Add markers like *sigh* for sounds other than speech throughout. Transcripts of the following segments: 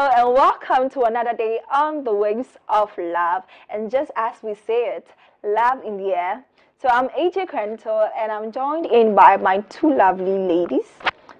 Hello and welcome to another day on the waves of love. And just as we say it, love in the air. So I'm AJ Crento and I'm joined in by my two lovely ladies.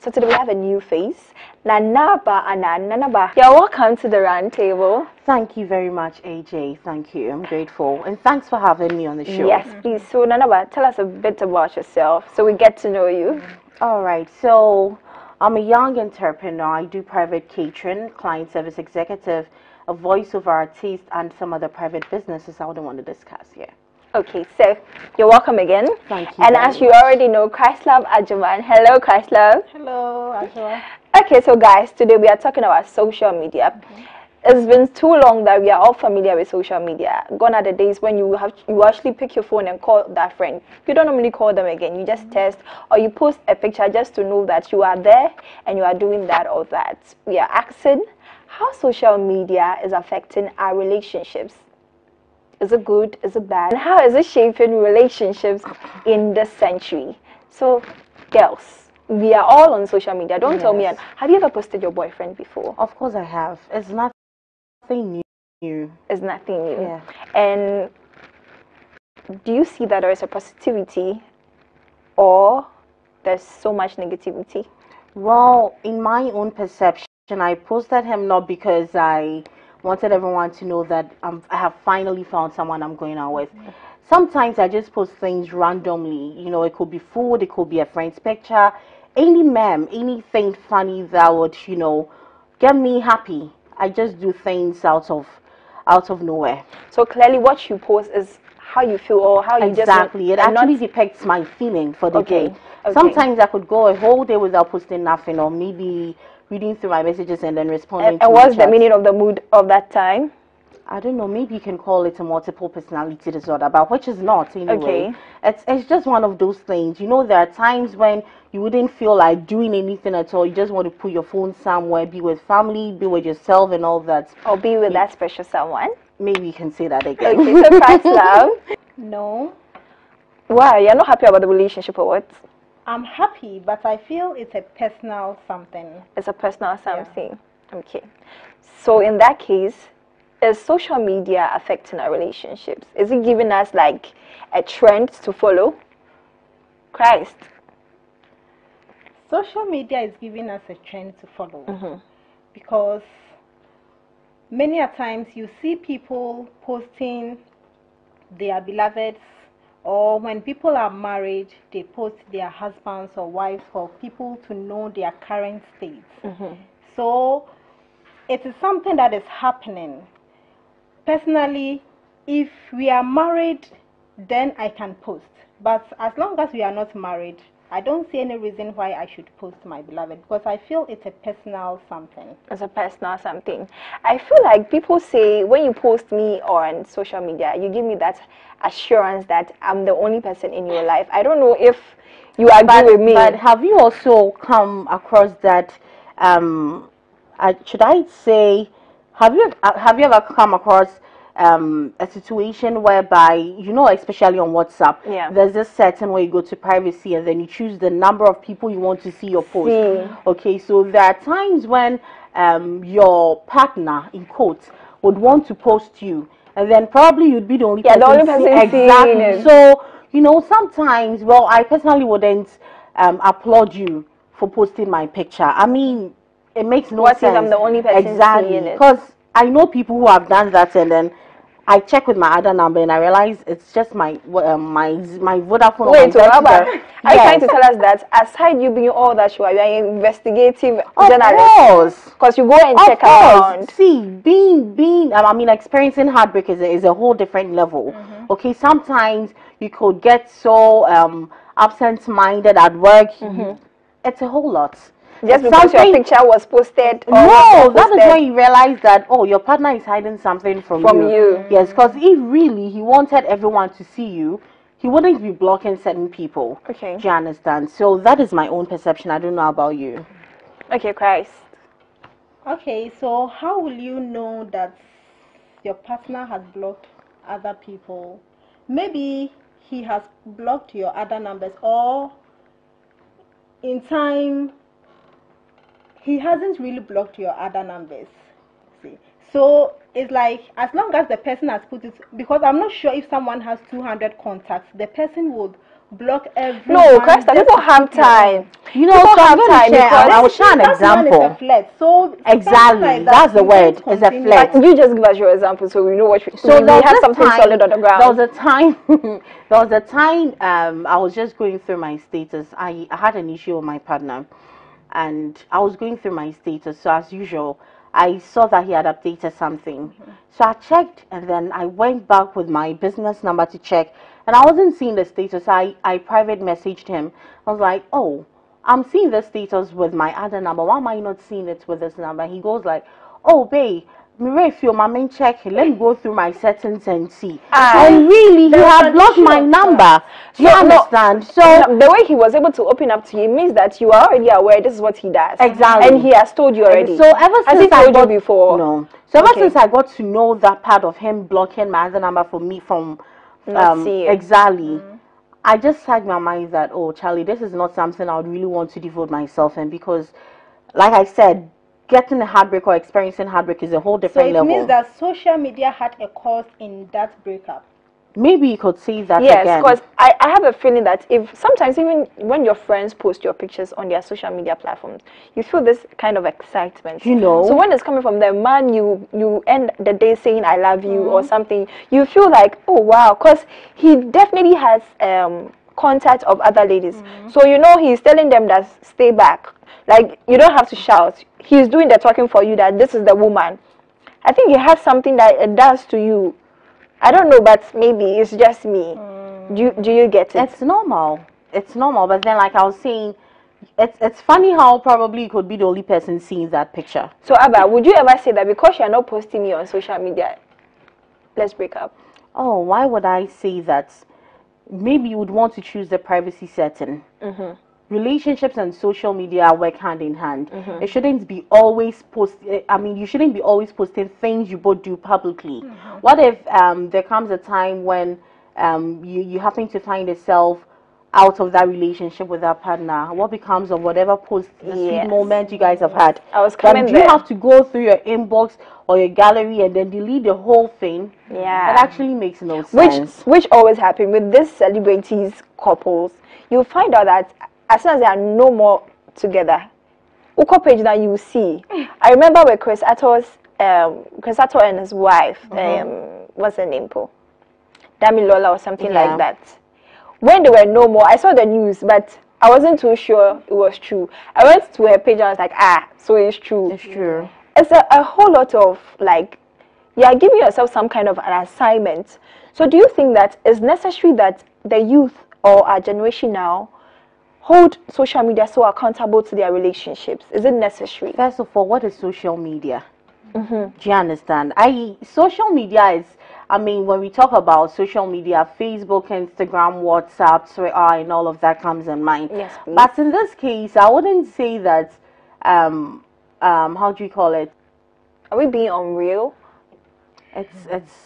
So today we have a new face, Nanaba and Nanaba. You're welcome to the round table. Thank you very much, AJ. Thank you. I'm grateful. And thanks for having me on the show. Yes, please. So Nanaba, tell us a bit about yourself so we get to know you. All right. So I'm a young entrepreneur. I do private catering, client service executive, a voiceover artist, and some other private businesses I wouldn't want to discuss here. Okay, so you're welcome again. Thank you And very as you already know, Christlove Ajuman. Hello, Christlove. Hello, Ashwa. Okay, so guys, today we are talking about social media. Mm-hmm. It's been too long that we are all familiar with social media. Gone are the days when you have you actually pick your phone and call that friend. You don't normally call them again. You just text or you post a picture just to know that you are there and you are doing that or that. We are asking how social media is affecting our relationships. Is it good? Is it bad? And how is it shaping relationships in this century? So, girls, we are all on social media. Don't tell me. Have you ever posted your boyfriend before? Of course, I have. It's nothing new. It's nothing new. Yeah. And do you see that there is a positivity or there's so much negativity? Well, in my own perception, I posted him not because I wanted everyone to know that I'm, I have finally found someone I'm going out with. Mm-hmm. Sometimes I just post things randomly. You know, it could be food, it could be a friend's picture, any meme, anything funny that would, you know, get me happy. I just do things out of out of nowhere. So clearly, what you post is how you feel or how you Exactly. just It and not- actually depicts my feeling for the Okay, day. okay. Sometimes I could go a whole day without posting nothing or maybe reading through my messages and then responding and, to and what's the meaning of the mood of that time? I don't know, maybe you can call it a multiple personality disorder, but which is not anyway. Okay. It's it's just one of those things. You know, there are times when you wouldn't feel like doing anything at all. You just want to put your phone somewhere, be with family, be with yourself and all that. Or be with that special someone? Maybe you can say that again. Okay, so Christ *laughs* love. No, Why? You're not happy about the relationship or what? I'm happy, but I feel it's a personal something. It's a personal something. Okay. So in that case, is social media affecting our relationships? Is it giving us like a trend to follow? Christ. Social media is giving us a trend to follow mm-hmm. because many a times you see people posting their beloveds or when people are married they post their husbands or wives for people to know their current state mm-hmm. so it is something that is happening personally if we are married then i can post but as long as we are not married i don't see any reason why i should post my beloved because i feel it's a personal something It's a personal something. I feel like people say when you post me on social media, you give me that assurance that I'm the only person in your life. I don't know if you agree but, with me. but have you also come across that? Um, uh, should I say, have you have you ever come across um, a situation whereby you know, especially on WhatsApp, Yeah. there's this certain way you go to privacy and then you choose the number of people you want to see your post. See. Okay, so there are times when um, your partner, in quotes, would want to post you, and then probably you'd be the only Yeah, the only person seeing exactly. it. So you know, sometimes, well, I personally wouldn't um, applaud you for posting my picture. I mean, it makes no What sense. I'm the only person exactly seeing it? because I know people who have done that, and then. I check with my other number and I realize it's just my um, my my Vodafone. Wait, my about, are you trying to tell us that aside you being all that you are, you are investigative Of journalist? course. Because you go and Of check course. around. See, being being um, I mean experiencing heartbreak is a, is a whole different level. Mm-hmm. Okay, sometimes you could get so um absent-minded at work. It's a whole lot. Just It's because your picture was posted or no, was that is posted. when you realize that oh, your partner is hiding something from, From you. Yes, because if really he wanted everyone to see you, he wouldn't be blocking certain people. Okay. Do you understand? So that is my own perception. I don't know about you. Okay, Christ. okay so how will you know that your partner has blocked other people maybe he has blocked your other numbers or in time he hasn't really blocked your other numbers See, so it's like as long as the person has put it, because I'm not sure if someone has 200 contacts, the person would block every. No, Krista, people have time. You know, People have going time to share. because- I will share an That one is a example. flirt. So Exactly, something like that's the word, can't it's a continue. flirt. But you just give us your example so we know what we, So we, there we have this something time- solid on the ground. There was a time. *laughs* there was a time. Um, I was just going through my status. I, I had an issue with my partner, and I was going through my status. So as usual, I saw that he had updated something. Mm-hmm. So I checked, and then I went back with my business number to check, and I wasn't seeing the status. I I private messaged him. I was like, oh. I'm seeing the status with my other number. Why am I not seeing it with this number? He goes like, "Oh, babe, Mireille, if your main check, let me go through my settings and see." Ah. and really, he had blocked my number. Do you So, no, understand? So No, the way he was able to open up to you means that you are already aware this is what he does. Exactly. And he has told you already. So ever since I told got you before? no, so ever Okay. since I got to know that part of him blocking my other number for me from um, exactly, I just had my mind that oh Charlie, this is not something I would really want to devote myself in because, like I said, getting a heartbreak or experiencing heartbreak is a whole different level. So different it level. means that social media had a cause in that breakup. Maybe you could say that Yes, again. because I, I have a feeling that if sometimes even when your friends post your pictures on their social media platforms, you feel this kind of excitement. You know. So when it's coming from the man you you end the day saying I love you or Mm-hmm. something, you feel like oh wow, because he definitely has um contact of other ladies. Mm-hmm. So you know he's telling them that stay back. Like you don't have to shout. He's doing the talking for you that this is the woman. I think he has something that it does to you. I don't know, but maybe it's just me. Hmm. Do you, do you get it? it's normal. It's normal, but then like I was saying, it's it's funny how probably you could be the only person seeing that picture. so Abba, would you ever say that because you're not posting me on social media, let's break up? Oh, why would I say that? Maybe you would want to choose the privacy setting. Mm-hmm. Relationships and social media work hand in hand. It shouldn't be always post. eh, I mean, you shouldn't be always posting things you both do publicly. What if um, there comes a time when um, you you happen to find yourself out of that relationship with that partner? What becomes of whatever post the sweet Yes. moment you guys have had? I was coming do you have to go through your inbox or your gallery and then delete the whole thing? Yeah. That actually makes no which sense. which which always happens with these celebrities couples you find out that as soon as they are no more together Uko page that you see *laughs* i remember with Chris Attoh's um Chris Attoh and his wife Mm-hmm. um what's her name po damilola or something Yeah. like that when they were no more i saw the news but i wasn't too sure it was true i went to her page and i was like ah so it's true It's true. it's a, a whole lot of like you are giving yourself some kind of an assignment so do you think that it's necessary that the youth or our generation now hold social media so accountable to their relationships is it necessary First of all, what is social media? Do you understand? I social media is. I mean, when we talk about social media, Facebook, Instagram, WhatsApp, Twitter, and all of that comes in mind. Yes, please. But in this case, I wouldn't say that. Um, um, how do you call it? are we being unreal It's it's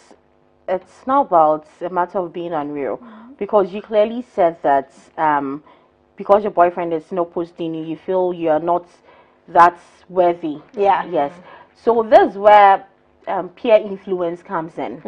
it's not about a matter of being unreal because you clearly said that um, because your boyfriend is not posting you, you feel you are not that worthy. Yeah. Yes. So this is where um, peer influence comes in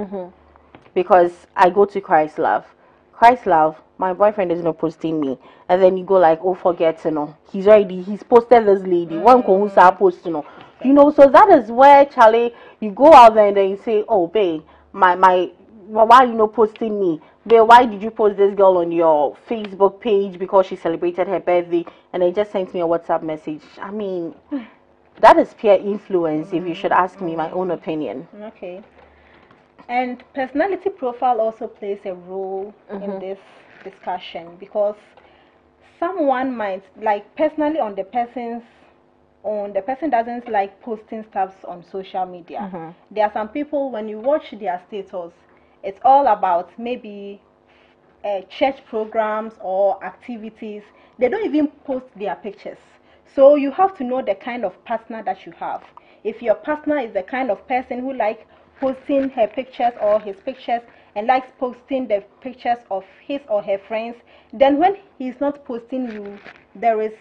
because I go to Christ Love. Christ Love, my boyfriend is not posting me, and then you go like, oh, forget you know, he's already he's posted this lady. One who's post you know, you know. So that is where Charlie, you go out there and then you say, oh, babe, my my, why why you not posting me? Why did you post this girl on your Facebook page because she celebrated her birthday and they just sent me a WhatsApp message? I mean. *sighs* That is peer influence, if you should ask me my own opinion. Okay. And personality profile also plays a role in mm-hmm. this discussion because someone might like personally on the person's on the person doesn't like posting stuff on social media. Mm-hmm. There are some people when you watch their status, it's all about maybe uh, church programs or activities. They don't even post their pictures. So you have to know the kind of partner that you have. If your partner is the kind of person who likes posting her pictures or his pictures and likes posting the pictures of his or her friends, then when he's not posting you, there is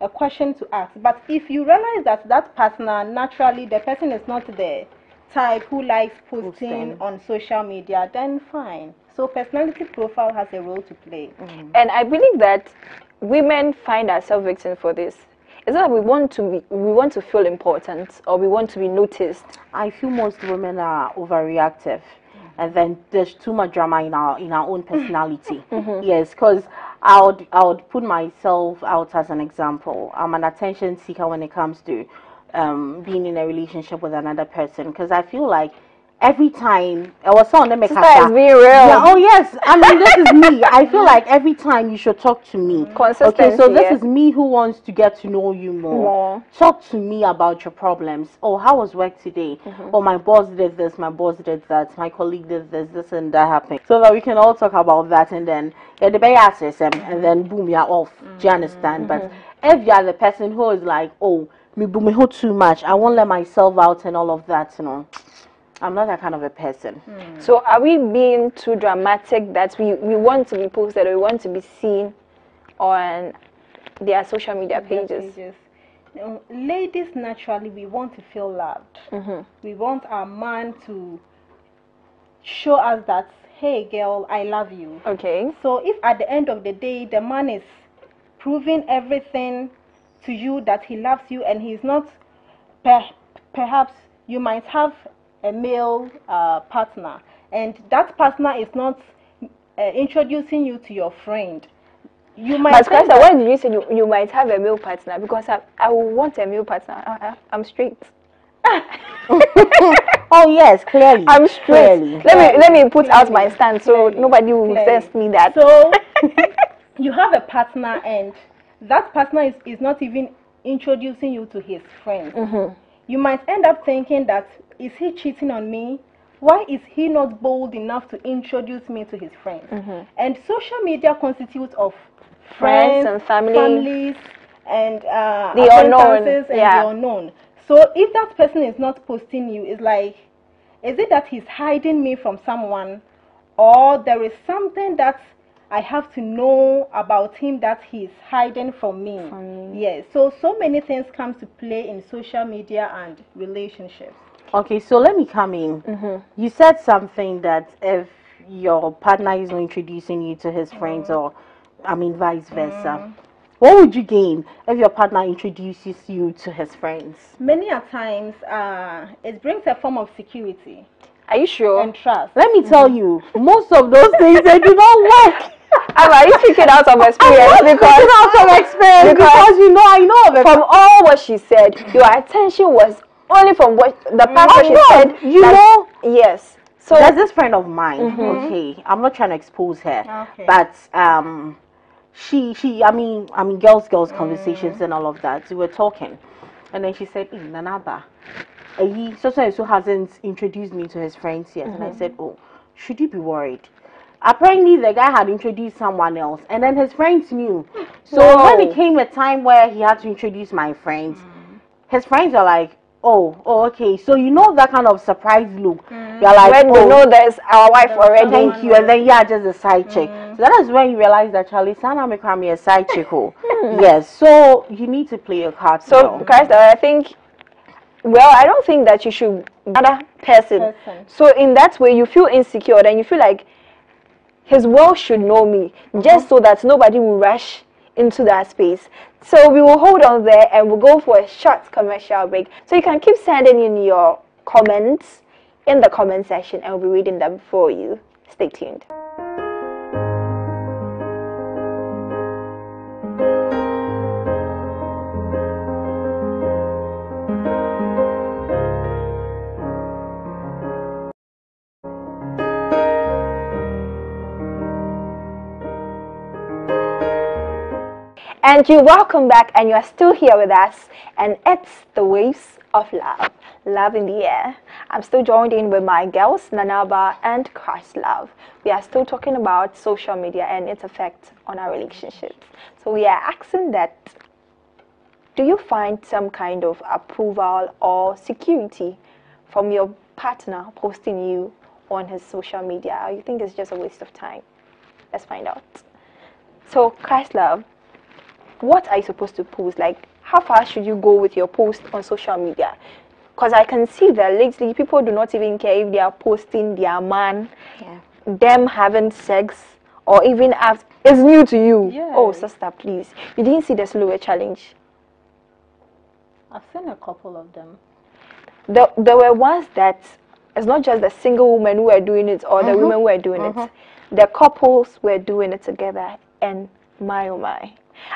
a question to ask. But if you realize that that partner naturally the person is not the type who likes posting, Posting. on social media, then fine. So personality profile has a role to play. Mm-hmm. And I believe that women find ourselves victims for this. Is that we want to be, we want to feel important or we want to be noticed. I feel most women are overreactive, mm-hmm. and then there's too much drama in our in our own *laughs* personality. Mm-hmm. Yes, because I would I would put myself out as an example. I'm an attention seeker when it comes to um, being in a relationship with another person, because I feel like every time I was on the Sister is being real. Yeah, oh yes, I mean this is me. I feel *laughs* like every time you should talk to me. Mm-hmm. Okay, so this yeah. is me who wants to get to know you more. More. Talk to me about your problems. Oh, how was work today? Mm-hmm. Oh, my boss did this, my boss did that, my colleague did this, this and that happened. So that we can all talk about that and then yeah, the bay access them and then boom, you're off. Do you mm-hmm. understand? But if you're the person who is like, oh, me boom, me hold too much, I won't let myself out and all of that, you know. I'm not that kind of a person. Hmm. So are we being too dramatic that we, we want to be posted or we want to be seen on their social media pages? pages. Now, ladies naturally we want to feel loved. Mm-hmm. We want our man to show us that hey girl I love you. Okay. So if at the end of the day the man is proving everything to you that he loves you and he's not per, perhaps you might have a male uh, partner and that partner is not uh, introducing you to your friend you might But Christa, why did you say you, you might have a male partner? Because I, I want a male partner. I, I, I'm straight. *laughs* Oh yes, clearly. I'm straight. Clearly. Let me let me put out my Clearly. stand so Clearly. nobody will Clearly. sense me that. So *laughs* *laughs* you have a partner and that partner is, is not even introducing you to his friends. You might end up thinking that is he cheating on me? Why is he not bold enough to introduce me to his friends? And social media constitutes of Friends friends, and family. families, and uh, The unknown, and yeah. the unknown. So if that person is not posting you, it's like, is it that he's hiding me from someone, or there is something that I have to know about him that he's hiding from me? Yes. So so many things come to play in social media and relationships. Okay, so let me come in. Mm-hmm. You said something that if your partner is not introducing you to his friends, mm-hmm. or I mean, vice versa, mm-hmm. what would you gain if your partner introduces you to his friends? Many a times, uh, it brings a form of security Are you sure? and trust. Let me tell you, most of those things they do not work. *laughs* Am *laughs* I speaking out of experience? Because Because out of *laughs* experience, because- because you know, I know of it. from all what she said, your attention was only from what the part Oh, she no, said. you that- know- Yes. So There's this friend of mine. Okay, I'm not trying to expose her, Okay. but um, she she I mean I mean girls girls conversations and all of that. We were talking, and then she said, "Eh, Nanaba, eh, he so so so hasn't introduced me to his friends yet." And I said, "Oh, should you be worried?" Apparently, the guy had introduced someone else, and then his friends knew. So when it came a time where he had to introduce my friends, mm. his friends are like, "Oh, oh, okay." So you know that kind of surprise look. Mm. You're like, when we "Oh, know there's our wife already. Thank you. And then yeah, just a side chick. Mm. So that is when you realize that Charlie Sana me a side chick. oh. *laughs* Hmm. yes. So you need to play your cards. So. Christ, I think, well, I don't think that you should another person. Person. So in that way, you feel insecure, and you feel like his world should know me, just so that nobody will rush into that space. So we will hold on there, and we'll go for a short commercial break. So you can keep sending in your comments in the comment section, and we'll be reading them for you. Stay tuned. And you welcome back, and you are still here with us, and it's the waves of love, love in the air. I'm still joined in with my girls, Nanaba and Christ Love. We are still talking about social media and its effect on our relationships. So we are asking that do you find some kind of approval or security from your partner posting you on his social media, you think it's just a waste of time? Let's find out. So, Christ Love, what are you supposed to post? Like, how far should you go with your post on social media? Because I can see that lately people do not even care if they are posting their man, Yeah. them having sex, or even after. It's new to you. Yeah. Oh, sister, please. You didn't see the silhouette challenge. I've seen a couple of them. There, there were ones that it's not just the single women who were doing it or the mm-hmm. women who were doing it. Mm-hmm. The couples were doing it together, and my oh my.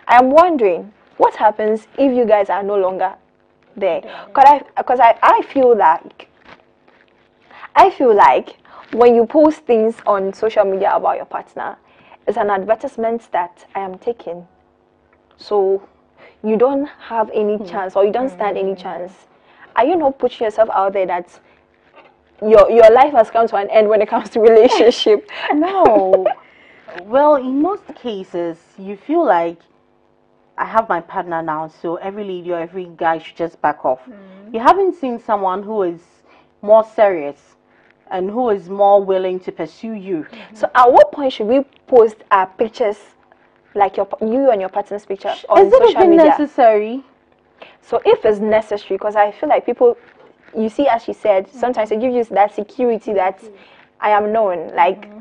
I'm wondering what happens if you guys are no longer there. Cause I, cause I, I feel like, I feel like when you post things on social media about your partner, it's an advertisement that I am taking. So you don't have any hmm. chance or you don't stand any hmm. chance. Are you not putting yourself out there that your your life has come to an end when it comes to *laughs* relationship? No. well, in most cases, you feel like I have my partner now, so every lady or every guy should just back off. Mm. You haven't seen someone who is more serious and who is more willing to pursue you. Mm-hmm. So at what point should we post our pictures, like your you and your partner's picture on is it social even media? necessary? So if it's necessary, because I feel like people, you see, as she said, mm. sometimes they give you that security that I am known. Like, mm-hmm.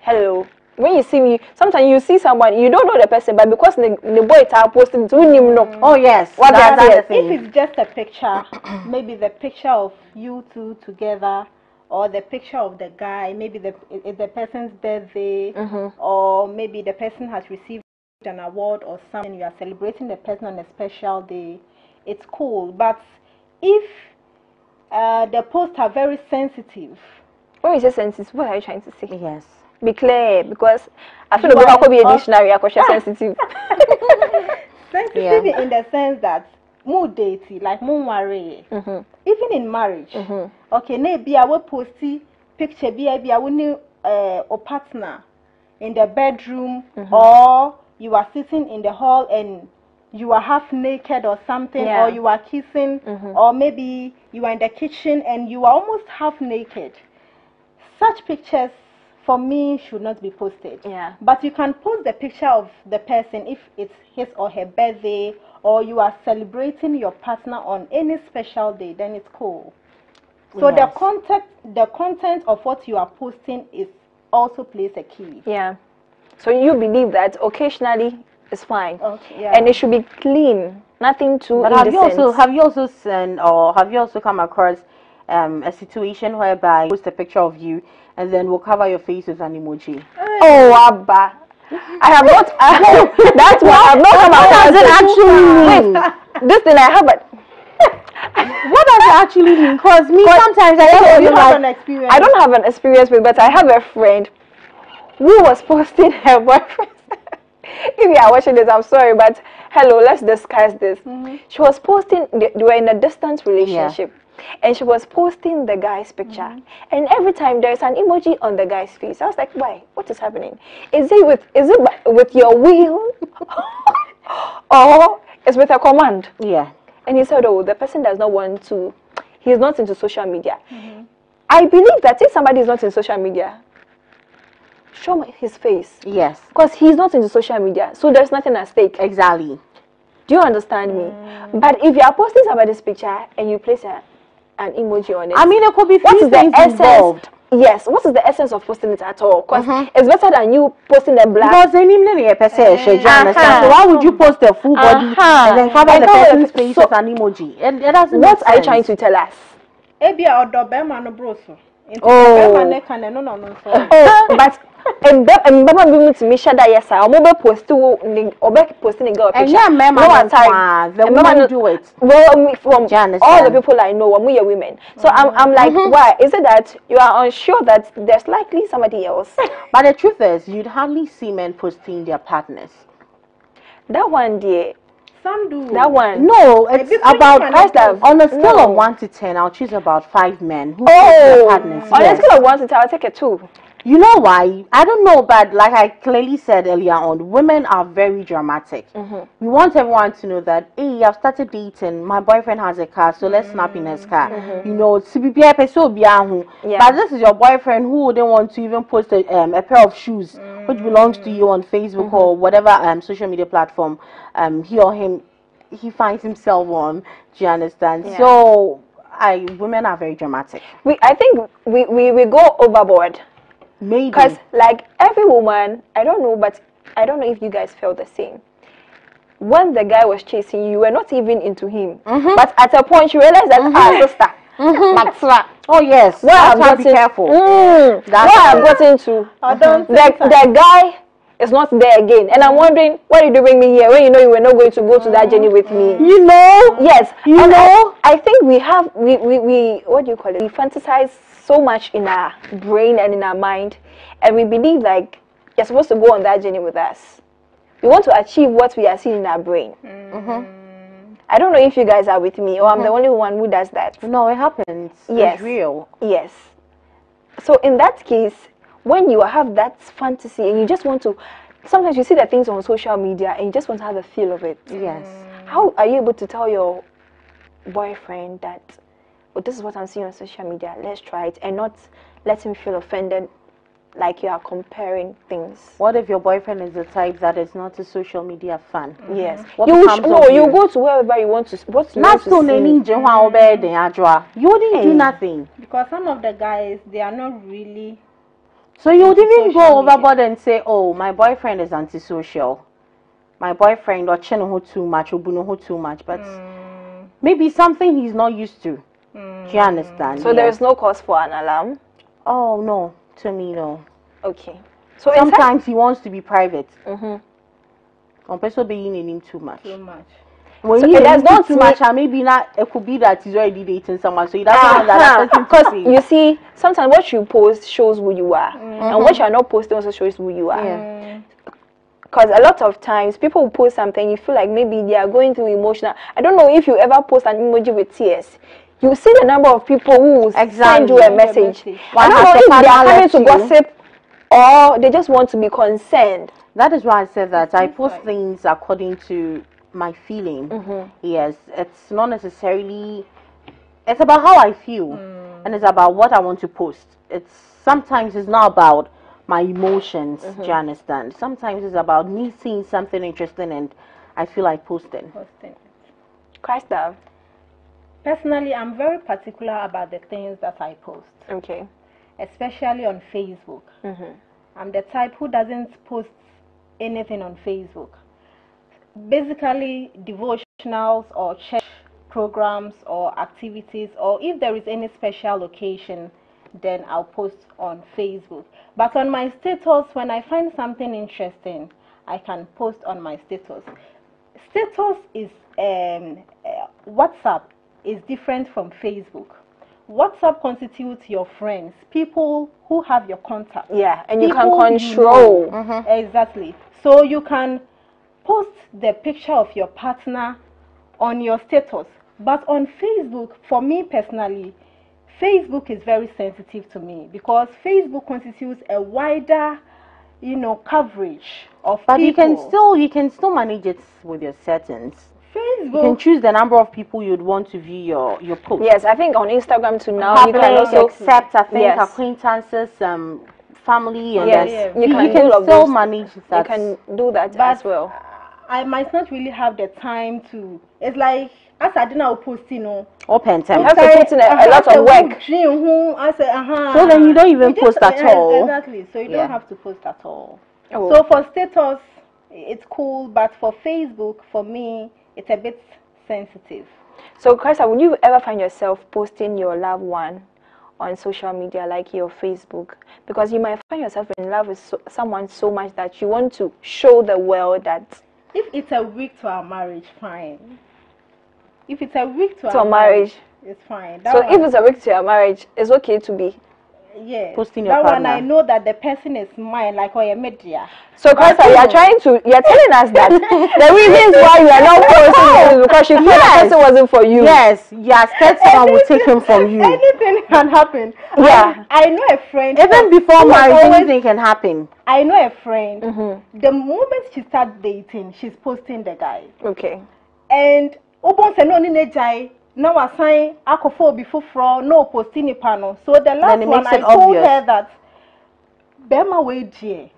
hello. When you see me, sometimes you see someone you don't know the person, but because the, the boy is posting it, you know. Oh yes, What that- they are that's the If it's just a picture, *clears throat* maybe the picture of you two together, or the picture of the guy, maybe the it's the person's birthday, or maybe the person has received an award or something. You are celebrating the person on a special day. It's cool, but if uh, the posts are very sensitive, When you say sensitive, what are you trying to say? Yes. Be clear, because I feel like I could be a dictionary. I could say sensitive. *laughs* sensitive in the sense that mo date like mo worry Mhm. even in marriage Mhm. okay ebi a we posti picture bi a bi a wo ne uh, partner in the bedroom or you are sitting in the hall and you are half naked or something Yeah. or you are kissing or maybe you are in the kitchen and you are almost half naked such pictures for me should not be posted Yeah. but you can post the picture of the person if it's his or her birthday or you are celebrating your partner on any special day, then it's cool. So the content the content of what you are posting is also plays a key. Yeah. So you believe that occasionally is fine, Okay, yeah. and it should be clean, nothing too But have you also have you also seen or have you also come across um, a situation whereby post a picture of you and then we'll cover your face with an emoji? Oh, Abba. I have not. *laughs* that's why I have not come What across does it actually mean? Wait, this thing I have, but *laughs* what does it actually mean? Because me sometimes I Do don't you have an experience? I don't have an experience with. But I have a friend who was posting *laughs* her boyfriend. if you are watching this, I'm sorry, but hello, let's discuss this. She was posting. They, they were in a distant relationship. And she was posting the guy's picture, mm-hmm. and every time there's an emoji on the guy's face. I was like, "Why? What is happening? Is it with is it with your will, *laughs* or is with a command?" yeah. And he said, Oh, the person does not want to, he's not into social media. Mm-hmm. I believe that if somebody is not in social media, show me his face. Yes. Because he's not into social media, so there's nothing at stake. Exactly. Do you understand me? Mm. But if you are posting somebody's picture and you place a, an emoji on it, I mean, it could be what few is the things essence? involved. Yes, what is the essence of posting it at all? Because it's better than you posting a black. Because any minute per se, she you understand. Uh-huh. So why would you post a full body Uh-huh. and then cover And the the person's face- so- with an emoji? It, it doesn't. what are you trying to tell us? Ebi a ọdọ bẹẹma no bro so. Oh. oh, *laughs* but mbɛma bi mu tumi hyɛ da yɛ saa ɔmo bɛ post wo ne ɔbɛ post ne girl And picture yeah, mema no time the And woman mema no- do it. well from all the people I know ɔmo yɛ women so I'm I'm like Mm-hmm. why is it that you are unsure that there's likely somebody else *laughs* But the truth is, you'd hardly see men posting their partners. that one dear Some do. that one No, it's big about can Christ have- on a scale no. of one to ten. I'll choose about five men who post oh their on partners. a yes. scale of one to ten I'll take a two You know why? I don't know, but like I clearly said earlier on, women are very dramatic. Mm-hmm. We want everyone to know that, hey, I've started dating. My boyfriend has a car, so let's snap in his car. You know, biahu. Mm-hmm. Yeah. But this is your boyfriend who wouldn't want to even post a, um, a pair of shoes which belongs to you on Facebook Mm-hmm. or whatever um, social media platform um, he or him he finds himself on. Do you understand? Yeah. So, I women are very dramatic. We, I think we, we, we go overboard. Maybe. Because, like, every woman, I don't know, but I don't know if you guys felt the same. When the guy was chasing you, you were not even into him. Mm-hmm. But at a point, you realized that, ah, sister, Maxwell, Oh yes, where I've gotten, be careful. Mm, That's where I've gotten to, I don't the, the guy is not there again. And I'm wondering, why did you bring me here when you know you were not going to go to that journey with me? You know, Yes, You and know? I, I think we have we, we, we what do you call it? We fantasize so much in our brain and in our mind, and we believe like you're supposed to go on that journey with us. We want to achieve what we are seeing in our brain. Mm-hmm. I don't know if you guys are with me, or I'm the mm-hmm. only one who does that. no, it happens. Yes. It's real. Yes. So in that case, when you have that fantasy and you just want to, sometimes you see the things on social media and you just want to have a feel of it. Yes. How are you able to tell your boyfriend that, well, this is what I'm seeing on social media, let's try it, and not let him feel offended like you are comparing things? What if your boyfriend is the type that is not a social media fan? Mm-hmm. Yes. What You becomes sh- no, you you? go to wherever you want to, what you Not want to so see. nani nje hwa obe den adwa. You wouldn't do nothing. Because some of the guys, they are not really. So you would even Social go media. overboard and say, "Oh, my boyfriend is antisocial. My boyfriend or who too much, or who too much." But hmm. maybe something he's not used to. Mm. Do you understand? So there Yes. is no cause for an alarm. Oh no, to me no. Okay. So Sometimes he wants to be private. Mhm. On person being in him too much. Too much. When So does does not too much, and maybe not. It could be that he's already dating someone, so he doesn't ah, want that Because you see, sometimes what you post shows who you are, and mm-hmm. what you are not posting also shows who you are. Yeah. Because a lot of times people will post something, you feel like maybe they are going through emotional. I don't know if you ever post an emoji with tears. You see the number of people who will send you Exactly. a message. message. I don't know if they are coming left to you. gossip or they just want to be concerned. That is why I said that I post right. things according to my feeling. Mm-hmm. Yes, it's not necessarily. It's about how I feel, Mm. and it's about what I want to post. It's sometimes it's not about my emotions. Mm-hmm. Do you understand? Sometimes it's about me seeing something interesting and I feel like posting. Posting. Christ love. Personally, I'm very particular about the things that I post, Okay. especially on Facebook. Mm-hmm. I'm the type who doesn't post anything on Facebook. Basically, devotionals or church programs or activities, or if there is any special occasion, then I'll post on Facebook. But on my status, when I find something interesting, I can post on my status. Status is um, uh, WhatsApp is different from Facebook. WhatsApp constitutes your friends, people who have your contact. Yeah, and you can People you control. know. Mm-hmm. Exactly. So you can post the picture of your partner on your status. But on Facebook, for me personally, Facebook is very sensitive to me because Facebook constitutes a wider, you know, coverage of But you can still you can still manage it with your settings. You can choose the number of people you'd want to view your your post. Yes, I think on Instagram too now you can also accept I think Yes. acquaintances, um, family, and Yes, then you you, can you do can still manage you that. can do that But as well. I might not really have the time to. It's like as I didn't know post, you know. open time. have to put in a- a lot of work. Uh-huh. So then you don't even You post at all. Exactly. So you Yeah. don't have to post at all. Oh. So for status, it's cool, but for Facebook, for me, it's a bit sensitive. So, Krista, would you ever find yourself posting your loved one on social media, like your Facebook? Because you might find yourself in love with so, someone so much that you want to show the world that If it's a week to our marriage, fine. If it's a week to, To our a marriage. it's fine. That so one- if it's a week to your marriage, it's okay to be. Yeah. Posting your that one I know that the person is mine, like or a media. So, Krista, you are trying to, you are telling us that *laughs* the reasons why you are not posting is because you feel Yes. the person wasn't for you. Yes, yes, scared someone will take him from you. Anything can happen. Yeah. I, I know a friend. Even before marriage, anything can happen. I know a friend. Mm-hmm. The moment she start dating, she's posting the guy. Okay. and na ɔne n'agyae na wasan akɔfa obi foforɔ na ɔposti nipa no posting the panel. so the last one i told obvious. her that bɛrima wei deɛ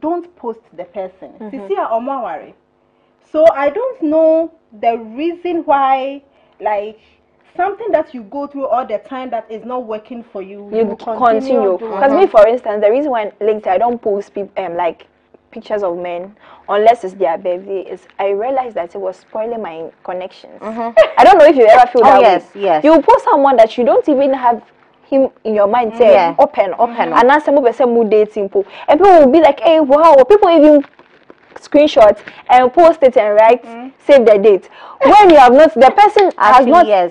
don't post the person Mm-hmm. sisi a ɔmo aware so i don't know the reason why like something that you go through all the time that is not working for you You will continue. Because me, for instance, the reason why later I don't post peop um, like pictures of men unless it's their birthday is I realized that it was spoiling my connections. Mm-hmm. *laughs* I don't know if you ever feel Oh, that yes, way. yes. You post someone that you don't even have him in your mind say Yeah. open Open up. and now some person mood dating po. and people will be like hey wow people even screenshot and post it and write mm. save the date when you have not the person *laughs* has Actually, not yes.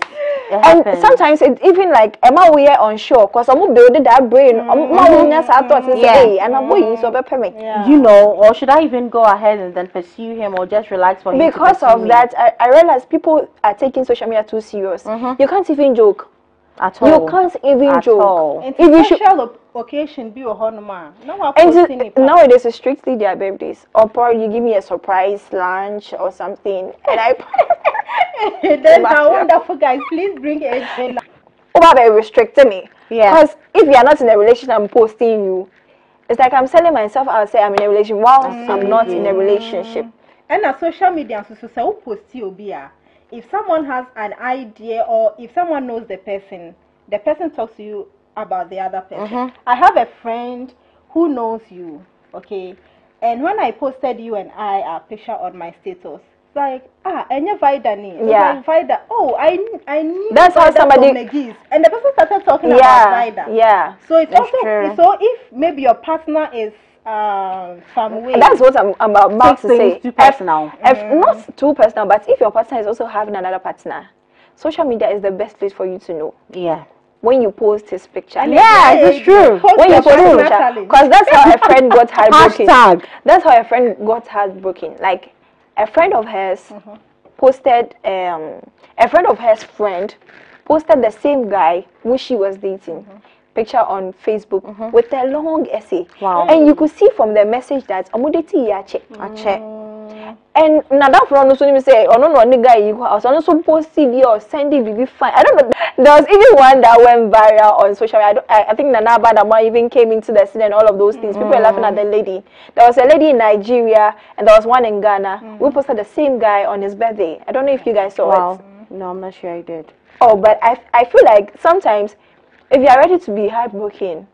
It and happens. sometimes it even like am i we are unsure because I'm building that brain. I'm not thought and say, Yeah. hey, and I'm going so be me. yeah. you know, or should I even go ahead and then pursue him or just relax for him? Because pursue of me? that, I, I realize people are taking social media too serious. Mm-hmm. You can't even joke. At all. You can't even At joke. all. nti If you should, special occasion be wɔ hɔnom a na and waposti to- nipa nowadays it's strictly their birthdays. Or probably you give me a surprise lunch or something, and I. then our *laughs* wonderful guys please bring AJ Over they restricting me. Yeah. Because if you are not in a relationship, I'm posting you. It's like I'm selling myself. I'll say I'm in a relationship while I'm not in a mm. relationship. ɛna social media nso so sɛ woposti be a if someone has an idea or if someone knows the person the person talks to you about the other person i have a friend who knows you okay and when i posted you and i a picture on my status like ah ɛnyɛ vida ni It's Yeah. like vida oh i i knew That's how Vida somebody- from Megis. and the person started talking about Yeah, vida yeah. so it's That's also true. so if maybe your partner is um some way That's what I'm, I'm about Take to say. too personal. If, not too personal, but if your partner is also having another partner, social media is the best place for you to know Yeah. when you post his picture. Yeah, it's true. Post When you post his picture, because that's how a friend got *laughs* heartbroken. Hashtag. That's how a friend got heartbroken. Like a friend of hers Mm-hmm. posted, um, a friend of hers friend posted the same guy who she was dating. Mm-hmm. Picture on Facebook mm-hmm. with a long essay, Wow. and you could see from the message that "Omodeti yache." Ache. Mm. And friend also me say, oh no no, guy you was also posting it or send sending BB fine. I don't know. There was even one that went viral on social media. I, don't, I, I think Nana Badama even came into the scene and all of those things. People were laughing at the mm-hmm. lady. There was a lady in Nigeria and there was one in Ghana. We mm-hmm. posted the same guy on his birthday. I don't know if you guys saw it. No, I'm not sure I did. Oh, but I, I feel like sometimes if you are ready to be heartbroken,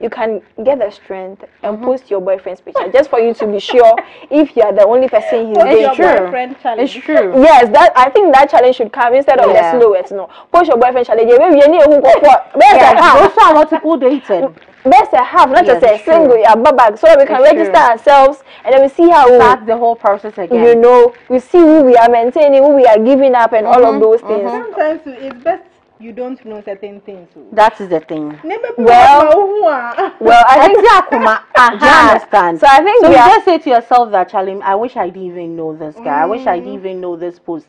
you can get the strength and mm-hmm. post your boyfriend's picture just for you to be sure if you are the only person he's Post dating. your true. boyfriend challenge. It's true. Yes, that I think that challenge should come instead of Yeah. the silhouette. No, post your boyfriend challenge. Yeah, Maybe you need who go for best a Yeah, half, those are multiple dated. best a half, not Yes, just a true. single. Yeah, bag so that we can It's register true. ourselves and then we see how we, Start the whole process again. you know we see who we are maintaining, who we are giving up, and all of mm-hmm. those things. Mm-hmm. Sometimes it's best you don't know certain things. so. That is the thing. Well- well, Well, I think Akuma, *laughs* Uh-huh. do you understand? So I think So you are- just say to yourself that, Charlie, I wish I didn't even know this guy. I wish I Mm. didn't even know this post.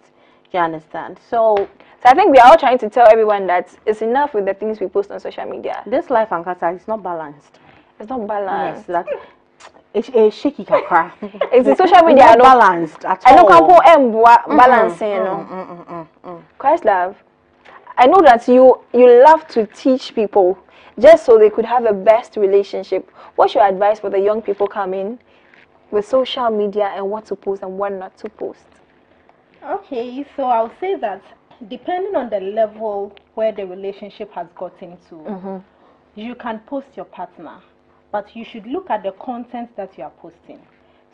Do you understand? So So I think we are all trying to tell everyone that it's enough with the things we post on social media. this life and Kata is not balanced. It's not Yes, balanced. that *laughs* it's a shaky kakra. It's the social media. It's not I know. balanced at all. I know all. campo and balancing. You know. Mm, mm, mm. Christ love. I know that you you love to teach people just so they could have a best relationship. What's your advice for the young people coming with social media and what to post and what not to post? Okay, so I'll say that depending on the level where the relationship has gotten to, you can post your partner, but you should look at the content that you are posting.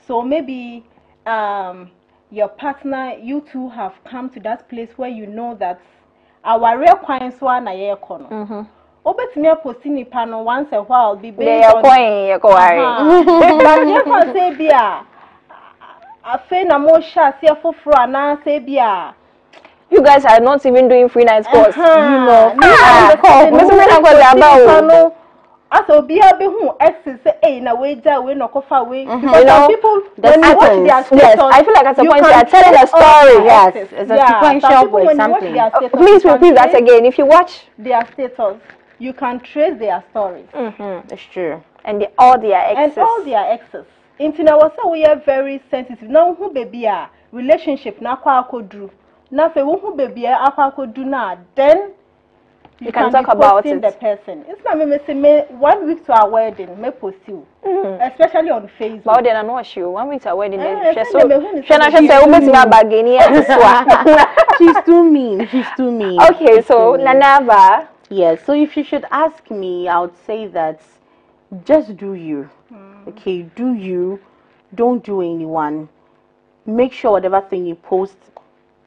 So maybe um, your partner, you two have come to that place where you know that our real coins one a year corner. Obetumi aposti nipa no once a while be They based are on coin, you're worry. but yɛfa sɛ bi a afei na mohyɛ aseɛ foforɔ anaasɛ bi a You guys are not even doing free night calls. you know Ah, Mr. Free night calls are about. no asa obiara bi hu exes say hey na wey ja wey na kofa wey because You know, some people the when you watch sequence. their Yes, status I feel like at a you point can you are telling a trace all story. their Yes, exes. it's a Yeah, sequential some people with when you watch something. their Uh, status, please you can repeat that trace again. If you watch, their status you can trace their stories It's true. and the, all their exes. and all their exes nti na wɔ sɛ woyɛ very sensitive na wohu baabi a relationship na akɔ akɔduru na afei wohu baabi a akɔ akɔduru na then you, can be talk about it. the person it's not me me say me one week to our wedding me post you especially on facebook But then I know she one week to our wedding. Then eh, she so she na she say we bet bageni She's too mean. She's too mean. Okay, She's so. Nanaba. Yes, so if you should ask me, I would say that just do you. Okay, do you. Don't do anyone. Make sure whatever thing you post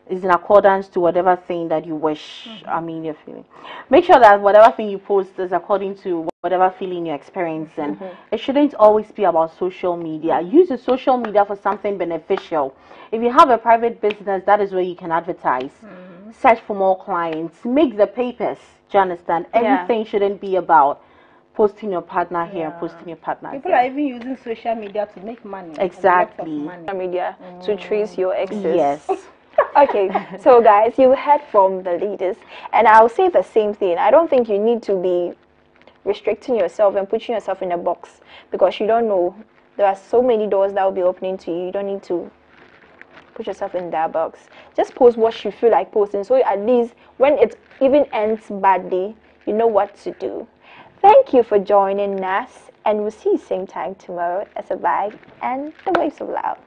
is in accordance to whatever thing that you wish. Mm-hmm. I mean, you're feeling. Make sure that whatever thing you post is according to whatever feeling you're experiencing. Mm-hmm. It shouldn't always be about social media. Mm-hmm. Use the social media for something beneficial. If you have a private business, that is where you can advertise. Search for more clients. Make the papers. Do you understand? Yeah. Shouldn't be about posting your partner here, Yeah. posting your partner people there. are even using social media to make money and lots of Exactly. money. media to mm. trace your exes. Yes. *laughs* okay, so guys, you heard from the leaders, and I'll say the same thing. I don't think you need to be restricting yourself and putting yourself in a box because you don't know. There are so many doors that will be opening to you. You don't need to put yourself in that box. Just post what you feel like posting, so at least when it even ends badly, you know what to do. Thank you for joining us, and we'll see you same time tomorrow as a vibe and the waves of love.